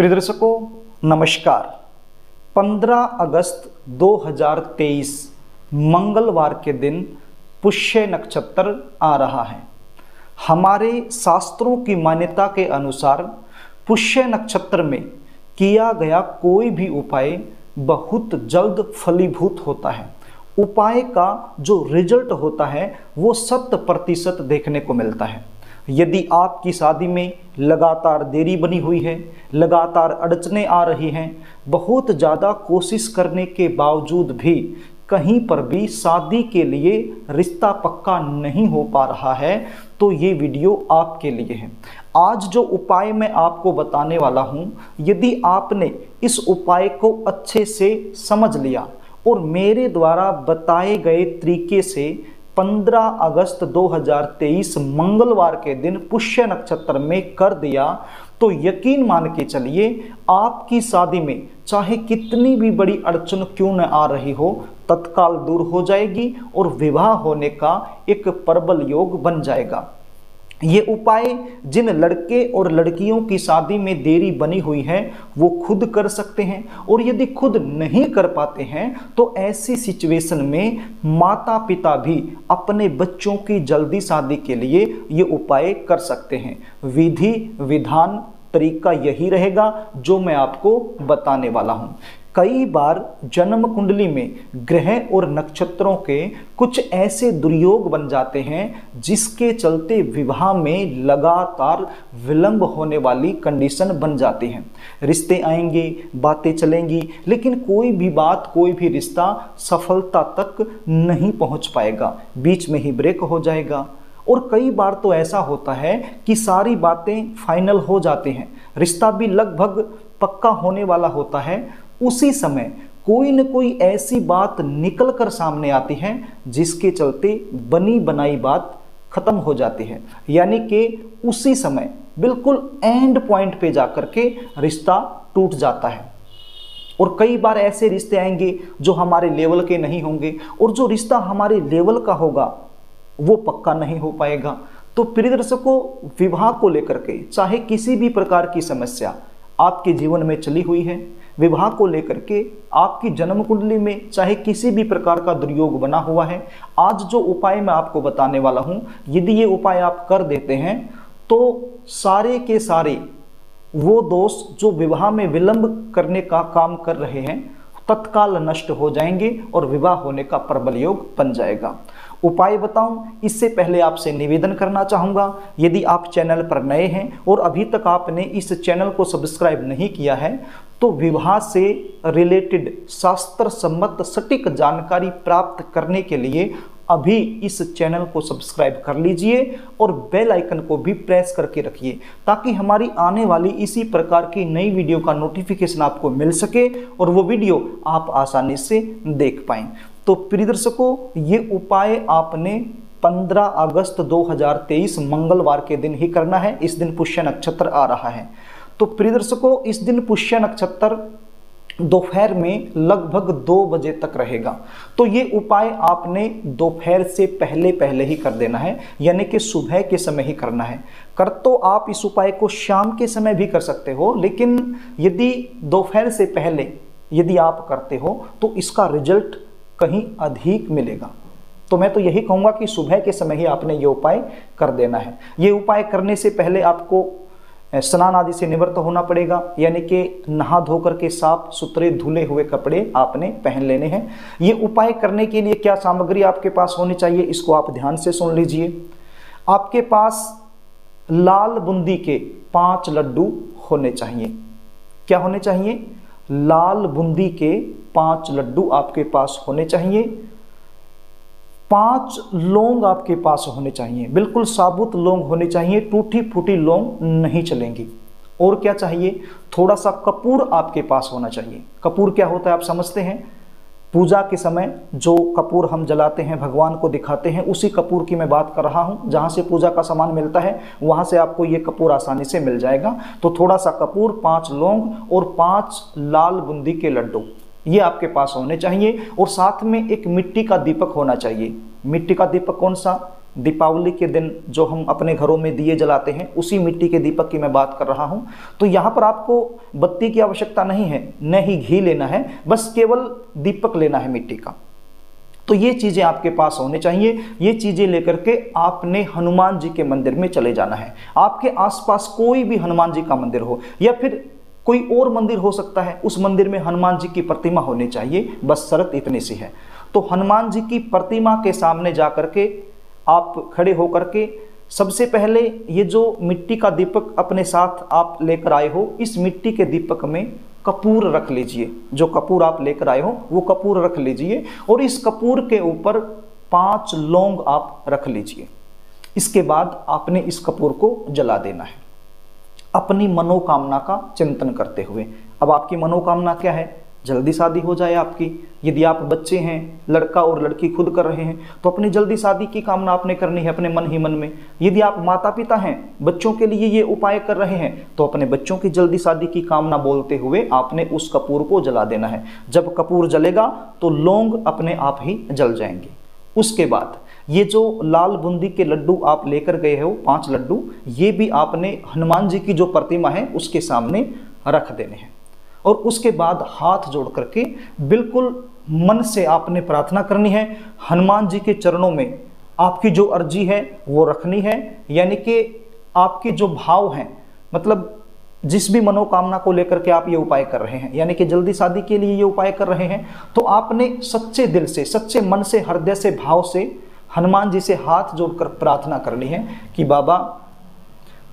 प्रिय दर्शकों नमस्कार। 15 अगस्त 2023 मंगलवार के दिन पुष्य नक्षत्र आ रहा है। हमारे शास्त्रों की मान्यता के अनुसार पुष्य नक्षत्र में किया गया कोई भी उपाय बहुत जल्द फलीभूत होता है। उपाय का जो रिज़ल्ट होता है, वो शत प्रतिशत देखने को मिलता है। यदि आपकी शादी में लगातार देरी बनी हुई है, लगातार अड़चने आ रही हैं, बहुत ज़्यादा कोशिश करने के बावजूद भी कहीं पर भी शादी के लिए रिश्ता पक्का नहीं हो पा रहा है तो ये वीडियो आपके लिए है। आज जो उपाय मैं आपको बताने वाला हूँ, यदि आपने इस उपाय को अच्छे से समझ लिया और मेरे द्वारा बताए गए तरीके से 15 अगस्त 2023 मंगलवार के दिन पुष्य नक्षत्र में कर दिया तो यकीन मान के चलिए, आपकी शादी में चाहे कितनी भी बड़ी अड़चन क्यों न आ रही हो, तत्काल दूर हो जाएगी और विवाह होने का एक प्रबल योग बन जाएगा। ये उपाय जिन लड़के और लड़कियों की शादी में देरी बनी हुई है, वो खुद कर सकते हैं। और यदि खुद नहीं कर पाते हैं तो ऐसी सिचुएशन में माता पिता भी अपने बच्चों की जल्दी शादी के लिए ये उपाय कर सकते हैं। विधि, विधान, तरीका यही रहेगा जो मैं आपको बताने वाला हूँ। कई बार जन्म कुंडली में ग्रह और नक्षत्रों के कुछ ऐसे दुर्योग बन जाते हैं, जिसके चलते विवाह में लगातार विलंब होने वाली कंडीशन बन जाती हैं। रिश्ते आएँगे, बातें चलेंगी, लेकिन कोई भी बात, कोई भी रिश्ता सफलता तक नहीं पहुँच पाएगा। बीच में ही ब्रेक हो जाएगा। और कई बार तो ऐसा होता है कि सारी बातें फाइनल हो जाती हैं। रिश्ता भी लगभग पक्का होने वाला होता है उसी समय कोई न कोई ऐसी बात निकल कर सामने आती है, जिसके चलते बनी बनाई बात खत्म हो जाती है। यानी कि उसी समय बिल्कुल एंड पॉइंट पे जाकर के रिश्ता टूट जाता है। और कई बार ऐसे रिश्ते आएँगे जो हमारे लेवल के नहीं होंगे, और जो रिश्ता हमारे लेवल का होगा, वो पक्का नहीं हो पाएगा। तो प्रिय दर्शकों विवाह को लेकर के, चाहे किसी भी प्रकार की समस्या आपके जीवन में चली हुई है विवाह को लेकर के आपकी जन्म कुंडली में चाहे किसी भी प्रकार का दुर्योग बना हुआ है, आज जो उपाय मैं आपको बताने वाला हूँ, यदि ये उपाय आप कर देते हैं तो सारे के सारे वो दोष जो विवाह में विलंब करने का काम कर रहे हैं, तत्काल नष्ट हो जाएँगे और विवाह होने का प्रबल योग बन जाएगा। उपाय बताऊँ, इससे पहले आपसे निवेदन करना चाहूँगा, यदि आप चैनल पर नए हैं और अभी तक आपने इस चैनल को सब्सक्राइब नहीं किया है तो विवाह से रिलेटेड शास्त्र सम्मत सटीक जानकारी प्राप्त करने के लिए अभी इस चैनल को सब्सक्राइब कर लीजिए और बेल आइकन को भी प्रेस करके रखिए, ताकि हमारी आने वाली इसी प्रकार की नई वीडियो का नोटिफिकेशन आपको मिल सके और वो वीडियो आप आसानी से देख पाएँ। तो प्रिय दर्शकों ये उपाय आपने 15 अगस्त 2023 मंगलवार के दिन ही करना है। इस दिन पुष्य नक्षत्र आ रहा है। तो प्रिय दर्शकों इस दिन पुष्य नक्षत्र दोपहर में लगभग दो बजे तक रहेगा। तो ये उपाय आपने दोपहर से पहले पहले ही कर देना है, यानी कि सुबह के समय ही करना है। कर तो आप इस उपाय को शाम के समय भी कर सकते हो, लेकिन यदि दोपहर से पहले यदि आप करते हो तो इसका रिज़ल्ट कहीं अधिक मिलेगा। तो मैं तो यही कहूँगा कि सुबह के समय ही आपने ये उपाय कर देना है। ये उपाय करने से पहले आपको स्नान आदि से निवृत्त होना पड़ेगा, यानी कि नहा धोकर के साफ़ सुथरे धुले हुए कपड़े आपने पहन लेने हैं। ये उपाय करने के लिए क्या सामग्री आपके पास होनी चाहिए, इसको आप ध्यान से सुन लीजिए। आपके पास लाल बूंदी के पाँच लड्डू होने चाहिए। क्या होने चाहिए? लाल बूंदी के पाँच लड्डू आपके पास होने चाहिए। पाँच लोंग आपके पास होने चाहिए। बिल्कुल साबुत लोंग होने चाहिए टूटी फूटी लोंग नहीं चलेंगी। और क्या चाहिए? थोड़ा सा कपूर आपके पास होना चाहिए। कपूर क्या होता है आप समझते हैं? पूजा के समय जो कपूर हम जलाते हैं, भगवान को दिखाते हैं, उसी कपूर की मैं बात कर रहा हूँ। जहाँ से पूजा का सामान मिलता है, वहाँ से आपको ये कपूर आसानी से मिल जाएगा। तो थोड़ा सा कपूर, पाँच लौंग और पाँच लाल बूंदी के लड्डू। ये आपके पास होने चाहिए और साथ में एक मिट्टी का दीपक होना चाहिए। मिट्टी का दीपक कौन सा? दीपावली के दिन जो हम अपने घरों में दिए जलाते हैं, उसी मिट्टी के दीपक की मैं बात कर रहा हूँ। तो यहाँ पर आपको बत्ती की आवश्यकता नहीं है, न ही घी लेना है, बस केवल दीपक लेना है मिट्टी का। तो ये चीज़ें आपके पास होने चाहिए। ये चीज़ें लेकर के आपने हनुमान जी के मंदिर में चले जाना है। आपके आसपास कोई भी हनुमान जी का मंदिर हो, या फिर कोई और मंदिर हो सकता है, उस मंदिर में हनुमान जी की प्रतिमा होनी चाहिए। बस शरत इतनी सी है। तो हनुमान जी की प्रतिमा के सामने जा करके आप खड़े होकर के सबसे पहले ये जो मिट्टी का दीपक अपने साथ आप लेकर आए हो, इस मिट्टी के दीपक में कपूर रख लीजिए। जो कपूर आप लेकर आए हो, वो कपूर रख लीजिए और इस कपूर के ऊपर पाँच लौंग आप रख लीजिए। इसके बाद आपने इस कपूर को जला देना है। अपनी मनोकामना का चिंतन करते हुए। अब आपकी मनोकामना क्या है? जल्दी शादी हो जाए आपकी। यदि आप बच्चे हैं, लड़का और लड़की खुद कर रहे हैं तो अपनी जल्दी शादी की कामना आपने करनी है अपने मन ही मन में। यदि आप माता पिता हैं, बच्चों के लिए ये उपाय कर रहे हैं तो अपने बच्चों की जल्दी शादी की कामना बोलते हुए आपने उस कपूर को जला देना है। जब कपूर जलेगा तो लोंग अपने आप ही जल जाएँगे। उसके बाद ये जो लाल बूंदी के लड्डू आप लेकर गए हो, पाँच लड्डू, ये भी आपने हनुमान जी की जो प्रतिमा है, उसके सामने रख देने हैं। और उसके बाद हाथ जोड़ करके बिल्कुल मन से आपने प्रार्थना करनी है, हनुमान जी के चरणों में आपकी जो अर्जी है, वो रखनी है। यानी कि आपके जो भाव हैं मतलब जिस भी मनोकामना को लेकर के आप ये उपाय कर रहे हैं, यानी कि जल्दी शादी के लिए ये उपाय कर रहे हैं तो आपने सच्चे दिल से, सच्चे मन से, हृदय से, भाव से हनुमान जी से हाथ जोड़कर प्रार्थना करनी है कि बाबा,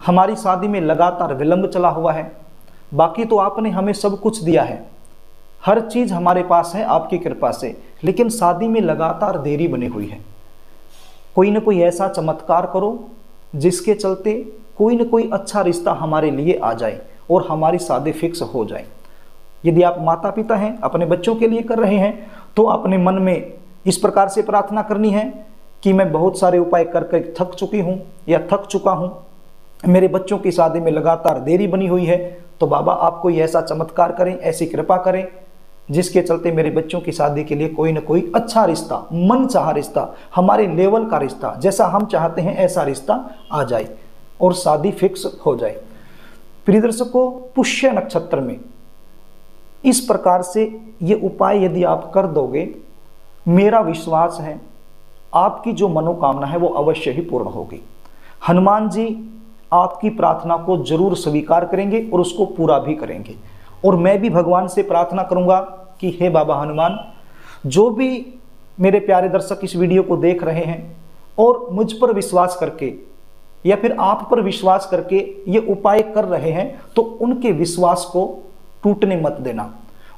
हमारी शादी में लगातार विलंब चला हुआ है। बाकी तो आपने हमें सब कुछ दिया है। हर चीज़ हमारे पास है आपकी कृपा से, लेकिन शादी में लगातार देरी बनी हुई है। कोई ना कोई ऐसा चमत्कार करो जिसके चलते कोई ना कोई अच्छा रिश्ता हमारे लिए आ जाए और हमारी शादी फिक्स हो जाए। यदि आप माता पिता हैं, अपने बच्चों के लिए कर रहे हैं तो अपने मन में इस प्रकार से प्रार्थना करनी है कि मैं बहुत सारे उपाय करके थक चुकी हूँ या थक चुका हूँ। मेरे बच्चों की शादी में लगातार देरी बनी हुई है तो बाबा आप कोई ऐसा चमत्कार करें, ऐसी कृपा करें, जिसके चलते मेरे बच्चों की शादी के लिए कोई ना कोई अच्छा रिश्ता मन चाह रिश्ता, हमारे लेवल का रिश्ता, जैसा हम चाहते हैं, ऐसा रिश्ता आ जाए और शादी फिक्स हो जाए। प्रिय दर्शकों, पुष्य नक्षत्र में इस प्रकार से ये उपाय यदि आप कर दोगे, मेरा विश्वास है आपकी जो मनोकामना है वो अवश्य ही पूर्ण होगी। हनुमान जी आपकी प्रार्थना को ज़रूर स्वीकार करेंगे और उसको पूरा भी करेंगे। और मैं भी भगवान से प्रार्थना करूँगा कि हे बाबा हनुमान, जो भी मेरे प्यारे दर्शक इस वीडियो को देख रहे हैं और मुझ पर विश्वास करके या फिर आप पर विश्वास करके ये उपाय कर रहे हैं तो उनके विश्वास को टूटने मत देना।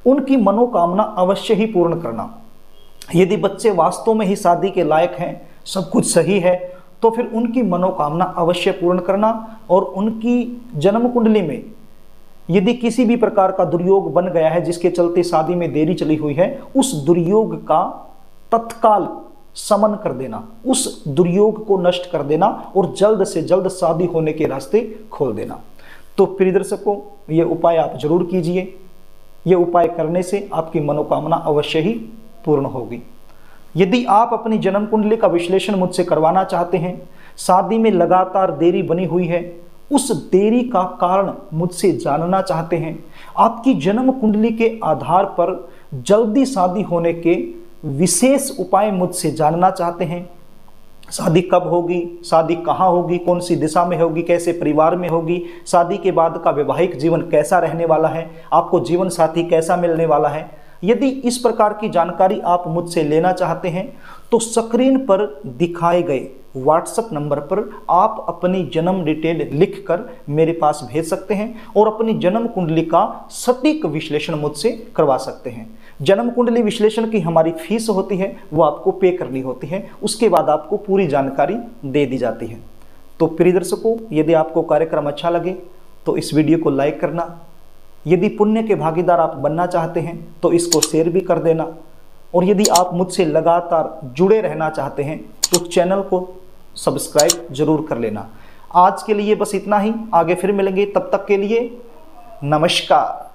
उनकी मनोकामना अवश्य ही पूर्ण करना। यदि बच्चे वास्तव में ही शादी के लायक हैं, सब कुछ सही है तो फिर उनकी मनोकामना अवश्य पूर्ण करना और उनकी जन्म कुंडली में यदि किसी भी प्रकार का दुर्योग बन गया है जिसके चलते शादी में देरी चली हुई है, उस दुर्योग का तत्काल समन कर देना, उस दुर्योग को नष्ट कर देना और जल्द से जल्द शादी होने के रास्ते खोल देना। तो प्रिय दर्शकों, ये उपाय आप ज़रूर कीजिए। ये उपाय करने से आपकी मनोकामना अवश्य ही पूर्ण होगी। यदि आप अपनी जन्म कुंडली का विश्लेषण मुझसे करवाना चाहते हैं, शादी में लगातार देरी बनी हुई है, उस देरी का कारण मुझसे जानना चाहते हैं। आपकी जन्म कुंडली के आधार पर जल्दी शादी होने के विशेष उपाय मुझसे जानना चाहते हैं। शादी कब होगी? शादी कहाँ होगी? कौन सी दिशा में होगी? कैसे परिवार में होगी? शादी के बाद का वैवाहिक जीवन कैसा रहने वाला है? आपको जीवन साथी कैसा मिलने वाला है? यदि इस प्रकार की जानकारी आप मुझसे लेना चाहते हैं तो स्क्रीन पर दिखाए गए व्हाट्सएप नंबर पर आप अपनी जन्म डिटेल लिखकर मेरे पास भेज सकते हैं और अपनी जन्म कुंडली का सटीक विश्लेषण मुझसे करवा सकते हैं। जन्म कुंडली विश्लेषण की हमारी फ़ीस होती है, वो आपको पे करनी होती है, उसके बाद आपको पूरी जानकारी दे दी जाती है। तो प्रिय दर्शकों, यदि आपको कार्यक्रम अच्छा लगे तो इस वीडियो को लाइक करना यदि पुण्य के भागीदार आप बनना चाहते हैं तो इसको शेयर भी कर देना। और यदि आप मुझसे लगातार जुड़े रहना चाहते हैं तो चैनल को सब्सक्राइब ज़रूर कर लेना। आज के लिए बस इतना ही। आगे फिर मिलेंगे। तब तक के लिए नमस्कार।